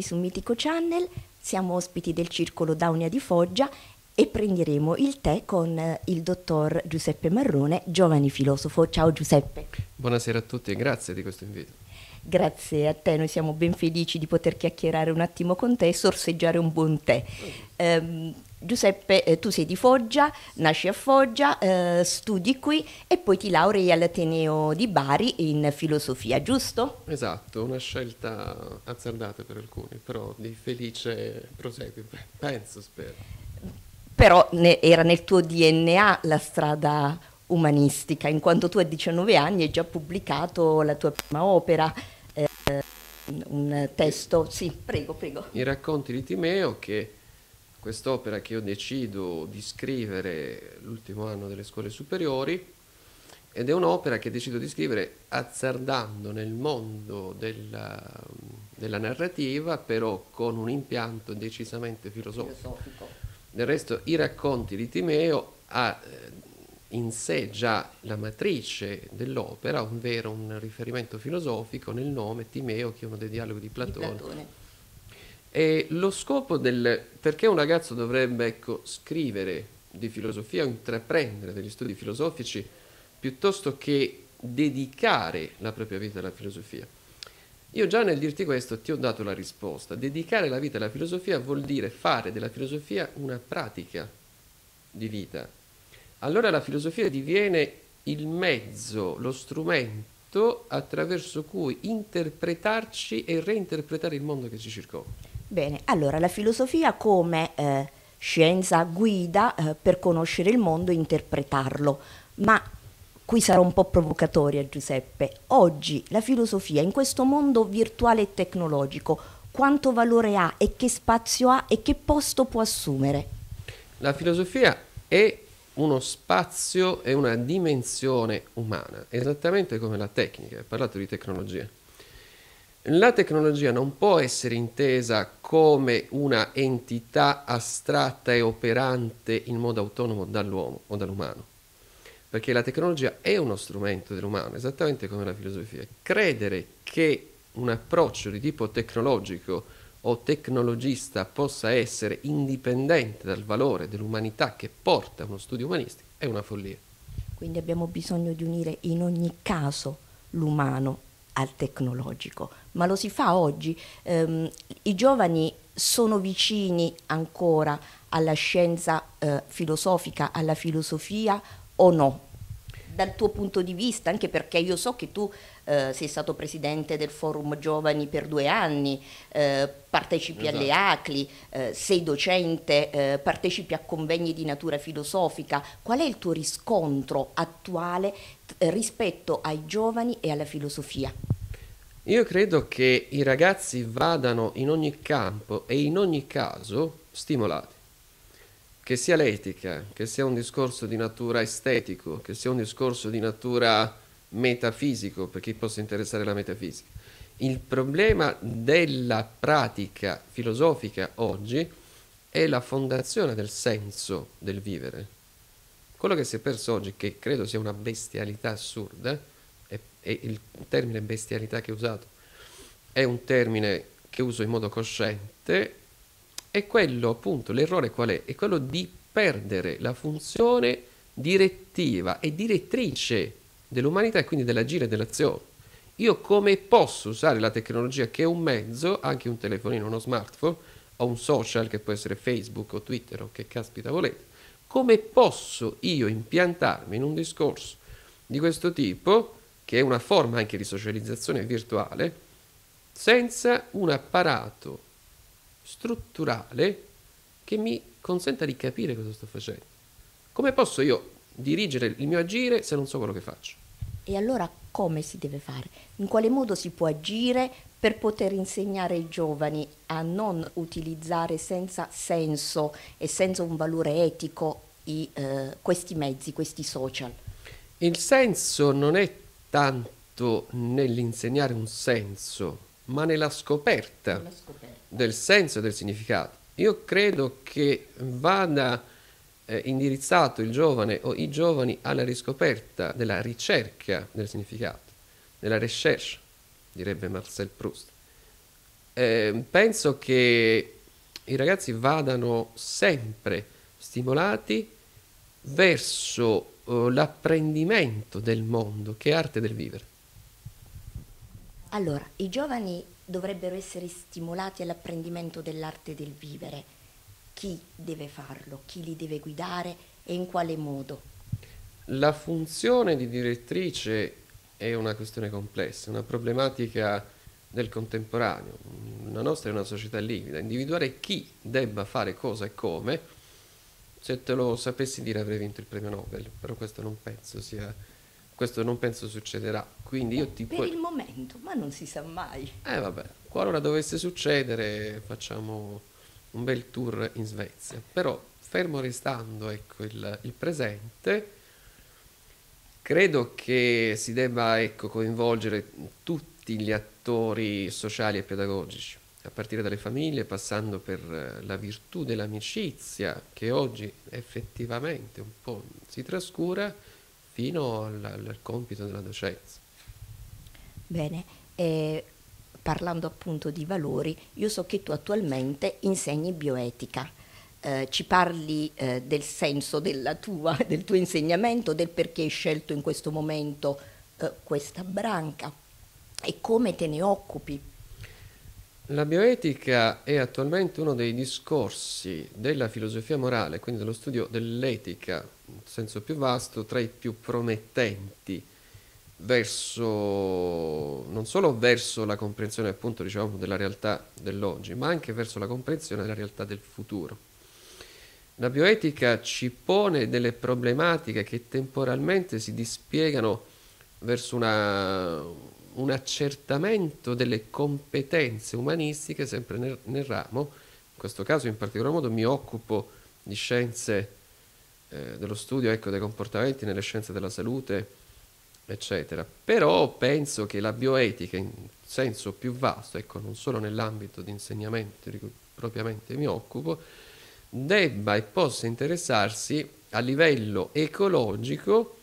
benvenuti su Mitico Channel. Siamo ospiti del Circolo Daunia di Foggia e prenderemo il tè con eh, il dottor Giuseppe Marrone, giovane filosofo. Ciao Giuseppe. Buonasera a tutti e grazie di questo invito. Grazie a te, noi siamo ben felici di poter chiacchierare un attimo con te e sorseggiare un buon tè. Um, Giuseppe, eh, tu sei di Foggia, nasci a Foggia, eh, studi qui e poi ti laurei all'Ateneo di Bari in filosofia, giusto? Esatto, una scelta azzardata per alcuni, però di felice proseguo, penso, spero. Però ne, era nel tuo DNA la strada umanistica, in quanto tu a 19 anni hai già pubblicato la tua prima opera, eh, un testo, sì, prego, prego. I racconti di Timeo che quest'opera che io decido di scrivere l'ultimo anno delle scuole superiori ed è un'opera che decido di scrivere azzardando nel mondo della, della narrativa, però con un impianto decisamente filosofico. filosofico. Del resto i racconti di Timeo ha eh, in sé già la matrice dell'opera, ovvero un riferimento filosofico nel nome Timeo, che è uno dei dialoghi di Platone. Di Platone e lo scopo del perché un ragazzo dovrebbe ecco, scrivere di filosofia intraprendere degli studi filosofici piuttosto che dedicare la propria vita alla filosofia. Io già nel dirti questo ti ho dato la risposta. Dedicare la vita alla filosofia vuol dire fare della filosofia una pratica di vita. Allora la filosofia diviene il mezzo, lo strumento attraverso cui interpretarci e reinterpretare il mondo che ci circonda. Bene, allora la filosofia come eh, scienza guida eh, per conoscere il mondo e interpretarlo, ma qui sarò un po' provocatoria Giuseppe, oggi la filosofia in questo mondo virtuale e tecnologico quanto valore ha e che spazio ha e che posto può assumere? La filosofia è uno spazio e una dimensione umana, esattamente come la tecnica, hai parlato di tecnologia. La tecnologia non può essere intesa come una entità astratta e operante in modo autonomo dall'uomo o dall'umano, perché la tecnologia è uno strumento dell'umano, esattamente come la filosofia. Credere che un approccio di tipo tecnologico o tecnologista possa essere indipendente dal valore dell'umanità che porta uno studio umanistico è una follia. Quindi abbiamo bisogno di unire in ogni caso l'umano al tecnologico, ma lo si fa oggi. Um, I giovani sono vicini ancora alla scienza uh, filosofica, alla filosofia o no? Dal tuo punto di vista, anche perché io so che tu uh, sei stato presidente del Forum Giovani per due anni, uh, partecipi esatto. alle ACLI, sei docente, partecipi a convegni di natura filosofica. Qual è il tuo riscontro attuale rispetto ai giovani e alla filosofia? Io credo che i ragazzi vadano in ogni campo e in ogni caso stimolati. Che sia l'etica, che sia un discorso di natura estetico, che sia un discorso di natura metafisico, per chi possa interessare la metafisica. Il problema della pratica filosofica oggi è la fondazione del senso del vivere. Quello che si è perso oggi, che credo sia una bestialità assurda, e il termine bestialità che ho usato è un termine che uso in modo cosciente, è quello appunto, l'errore qual è? È quello di perdere la funzione direttiva e direttrice dell'umanità e quindi dell'agire e dell'azione. Io come posso usare la tecnologia che è un mezzo, anche un telefonino, uno smartphone, o un social che può essere Facebook o Twitter o che caspita volete, come posso io impiantarmi in un discorso di questo tipo che è una forma anche di socializzazione virtuale, senza un apparato strutturale che mi consenta di capire cosa sto facendo. Come posso io dirigere il mio agire se non so quello che faccio? E allora come si deve fare? In quale modo si può agire per poter insegnare ai giovani a non utilizzare senza senso e senza un valore etico i, eh, questi mezzi, questi social? Il senso non è tanto nell'insegnare un senso, ma nella scoperta, nella scoperta, del senso e del significato. Io credo che vada eh, indirizzato il giovane o i giovani alla riscoperta della ricerca del significato, della recherche, direbbe Marcel Proust. eh, penso che i ragazzi vadano sempre stimolati verso uh, l'apprendimento del mondo, che è arte del vivere. Allora, i giovani dovrebbero essere stimolati all'apprendimento dell'arte del vivere. Chi deve farlo? Chi li deve guidare e in quale modo? La funzione di direttrice è una questione complessa, una problematica del contemporaneo. La nostra è una società liquida, individuare chi debba fare cosa e come, se te lo sapessi dire avrei vinto il premio Nobel, però questo non penso sia questo non penso succederà. Quindi io ti per puoi... il momento, ma non si sa mai. Eh vabbè, qualora dovesse succedere facciamo un bel tour in Svezia. Però fermo restando ecco, il, il presente, credo che si debba ecco, coinvolgere tutti gli attori sociali e pedagogici, a partire dalle famiglie, passando per la virtù dell'amicizia, che oggi effettivamente un po' si trascura, fino al, al compito della docenza. Bene, eh, parlando appunto di valori, io so che tu attualmente insegni bioetica. Eh, ci parli eh, del senso tua, del tuo insegnamento, del perché hai scelto in questo momento eh, questa branca e come te ne occupi. La bioetica è attualmente uno dei discorsi della filosofia morale, quindi dello studio dell'etica in senso più vasto, tra i più promettenti verso non solo verso la comprensione appunto diciamo della realtà dell'oggi, ma anche verso la comprensione della realtà del futuro. La bioetica ci pone delle problematiche che temporalmente si dispiegano verso una, un accertamento delle competenze umanistiche sempre nel, nel, ramo, in questo caso in particolar modo mi occupo di scienze eh, dello studio ecco, dei comportamenti nelle scienze della salute, eccetera. Però penso che la bioetica in senso più vasto, ecco, non solo nell'ambito di insegnamento di cui propriamente mi occupo, debba e possa interessarsi a livello ecologico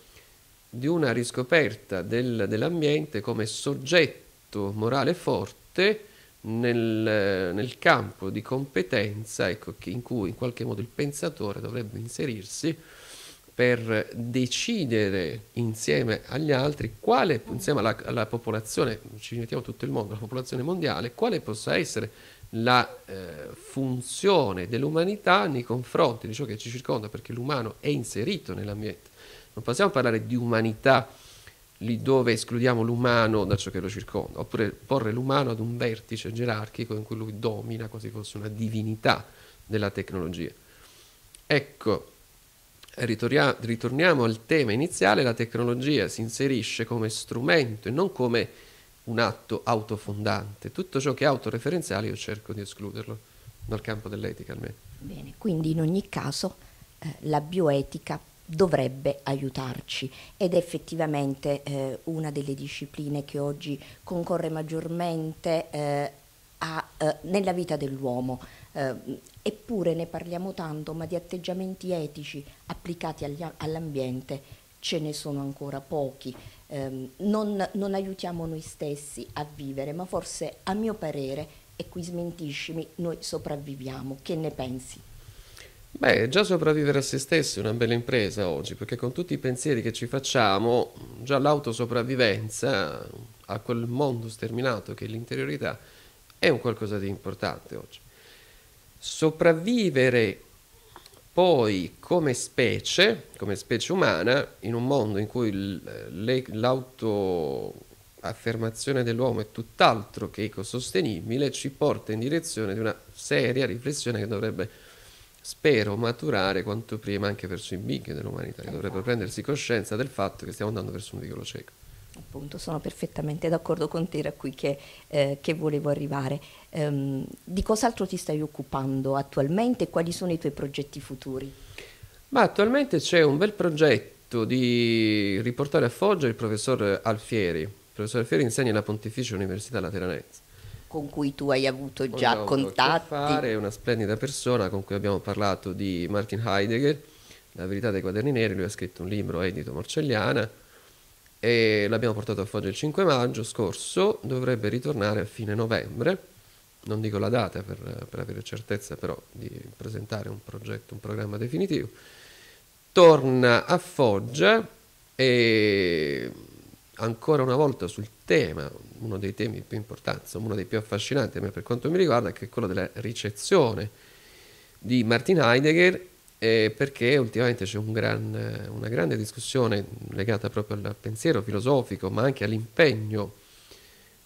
di una riscoperta del, dell'ambiente come soggetto morale forte nel, nel campo di competenza ecco, in cui in qualche modo il pensatore dovrebbe inserirsi per decidere insieme agli altri quale, insieme alla, alla, popolazione, ci mettiamo tutto il mondo, la popolazione mondiale, quale possa essere la eh, funzione dell'umanità nei confronti di ciò che ci circonda, perché l'umano è inserito nell'ambiente non possiamo parlare di umanità lì dove escludiamo l'umano da ciò che lo circonda, oppure porre l'umano ad un vertice gerarchico in cui lui domina quasi fosse una divinità della tecnologia. Ecco, ritorniamo al tema iniziale, la tecnologia si inserisce come strumento e non come un atto autofondante. Tutto ciò che è autoreferenziale io cerco di escluderlo dal campo dell'etica almeno. Bene, quindi in ogni caso eh, la bioetica dovrebbe aiutarci ed è effettivamente eh, una delle discipline che oggi concorre maggiormente eh, a, eh, nella vita dell'uomo. Eh, eppure ne parliamo tanto, ma di atteggiamenti etici applicati agli, all'ambiente ce ne sono ancora pochi. Ehm, non, non aiutiamo noi stessi a vivere, ma forse a mio parere, e qui smentiscimi, noi sopravviviamo. Che ne pensi? Beh, già sopravvivere a se stessi è una bella impresa oggi, perché con tutti i pensieri che ci facciamo, già l'autosopravvivenza a quel mondo sterminato che è l'interiorità è un qualcosa di importante oggi. Sopravvivere poi come specie, come specie umana, in un mondo in cui l'autoaffermazione dell'uomo è tutt'altro che ecosostenibile, ci porta in direzione di una seria riflessione che dovrebbe spero maturare quanto prima anche verso i big dell'umanità, che dovrebbero prendersi coscienza del fatto che stiamo andando verso un vicolo cieco. Appunto, sono perfettamente d'accordo con te, era qui che, eh, che volevo arrivare. Um, di cos'altro ti stai occupando attualmente e quali sono i tuoi progetti futuri? Ma attualmente c'è un bel progetto di riportare a Foggia il professor Alfieri. Il professor Alfieri insegna alla Pontificia Università Lateranense con cui tu hai avuto già contatti. Fare, è una splendida persona con cui abbiamo parlato di Martin Heidegger, La verità dei quaderni neri, lui ha scritto un libro edito Morcelliana e l'abbiamo portato a Foggia il 5 maggio scorso, dovrebbe ritornare a fine novembre. Non dico la data per, per avere certezza però di presentare un progetto, un programma definitivo, torna a Foggia e ancora una volta sul tema, uno dei temi più importanti, uno dei più affascinanti a me per quanto mi riguarda, che è quello della ricezione di Martin Heidegger, eh, perché ultimamente c'è un gran, una grande discussione legata proprio al pensiero filosofico, ma anche all'impegno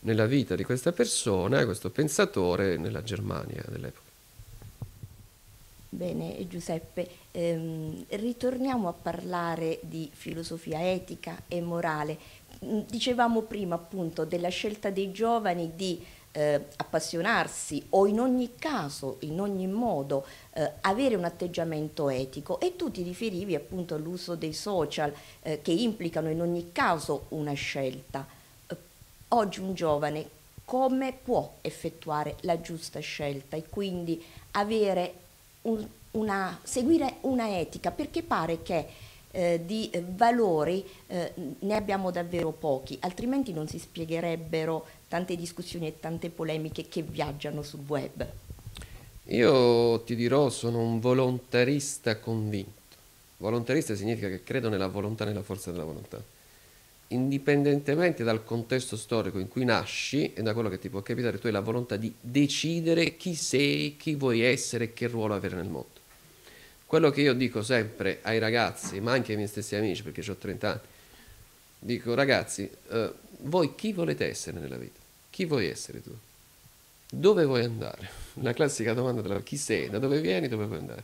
nella vita di questa persona, questo pensatore nella Germania dell'epoca. Bene Giuseppe, ehm, ritorniamo a parlare di filosofia etica e morale. Dicevamo prima appunto della scelta dei giovani di eh, appassionarsi o in ogni caso, in ogni modo, eh, avere un atteggiamento etico e tu ti riferivi appunto all'uso dei social eh, che implicano in ogni caso una scelta. Eh, oggi un giovane come può effettuare la giusta scelta e quindi avere un, una, seguire una etica? Perché pare che eh, di valori eh, ne abbiamo davvero pochi, altrimenti non si spiegherebbero tante discussioni e tante polemiche che viaggiano sul web. Io ti dirò, sono un volontarista convinto. Volontarista significa che credo nella volontà, nella forza della volontà. Indipendentemente dal contesto storico in cui nasci e da quello che ti può capitare, tu hai la volontà di decidere chi sei, chi vuoi essere e che ruolo avere nel mondo. Quello che io dico sempre ai ragazzi, ma anche ai miei stessi amici, perché ho 30 anni, dico ragazzi, eh, voi chi volete essere nella vita? Chi vuoi essere tu? Dove vuoi andare? La classica domanda della chi sei, da dove vieni, dove vuoi andare?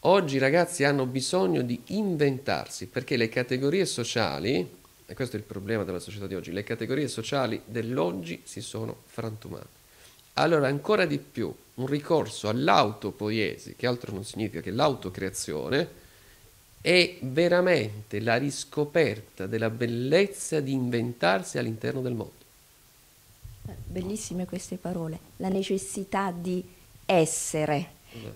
Oggi i ragazzi hanno bisogno di inventarsi perché le categorie sociali, e questo è il problema della società di oggi, le categorie sociali dell'oggi si sono frantumate. Allora ancora di più un ricorso all'autopoiesi, che altro non significa che l'autocreazione, è veramente la riscoperta della bellezza di inventarsi all'interno del mondo. Bellissime queste parole, la necessità di essere,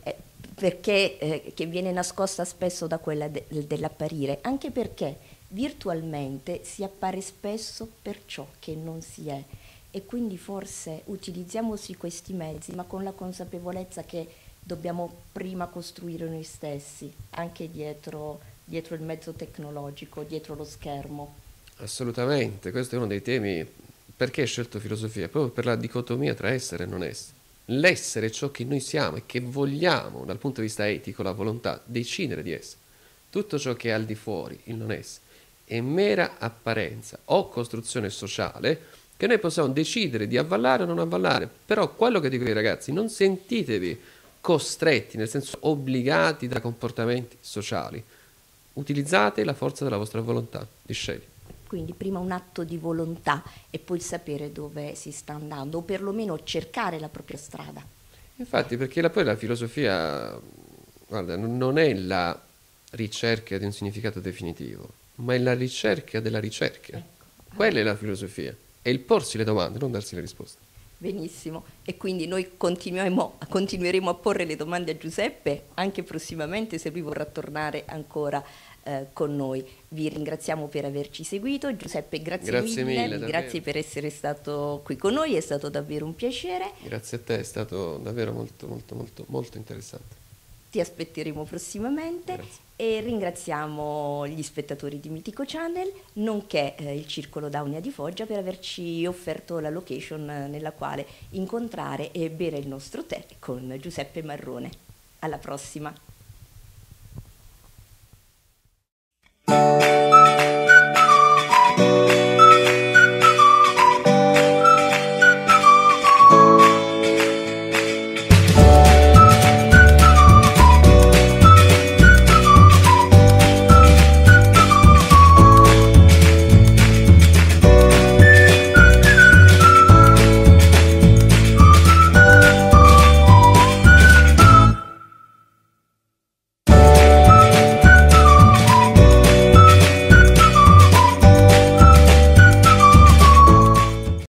eh, perché eh, che viene nascosta spesso da quella de- dell'apparire, anche perché virtualmente si appare spesso per ciò che non si è e quindi forse utilizziamo questi mezzi, ma con la consapevolezza che dobbiamo prima costruire noi stessi, anche dietro, dietro il mezzo tecnologico, dietro lo schermo. Assolutamente, questo è uno dei temi. Perché ho scelto filosofia? Proprio per la dicotomia tra essere e non essere. L'essere è ciò che noi siamo e che vogliamo dal punto di vista etico, la volontà, decidere di essere. Tutto ciò che è al di fuori, il non essere, è mera apparenza o costruzione sociale che noi possiamo decidere di avvallare o non avvallare. Però quello che dico ai ragazzi, non sentitevi costretti, nel senso obbligati da comportamenti sociali. Utilizzate la forza della vostra volontà di scegliere. Quindi prima un atto di volontà e poi sapere dove si sta andando, o perlomeno cercare la propria strada. Infatti, perché la, poi la filosofia, guarda, non è la ricerca di un significato definitivo, ma è la ricerca della ricerca. Ecco. Quella è la filosofia è il porsi le domande, non darsi le risposte. Benissimo, e quindi noi continueremo a porre le domande a Giuseppe anche prossimamente se lui vorrà tornare ancora eh, con noi. Vi ringraziamo per averci seguito. Giuseppe, grazie, grazie mille, mille grazie per essere stato qui con noi, è stato davvero un piacere. Grazie a te, è stato davvero molto, molto, molto, molto interessante. Ti aspetteremo prossimamente Grazie. e ringraziamo gli spettatori di Mitico Channel, nonché eh, il Circolo Daunia di Foggia per averci offerto la location eh, nella quale incontrare e bere il nostro tè con Giuseppe Marrone. Alla prossima!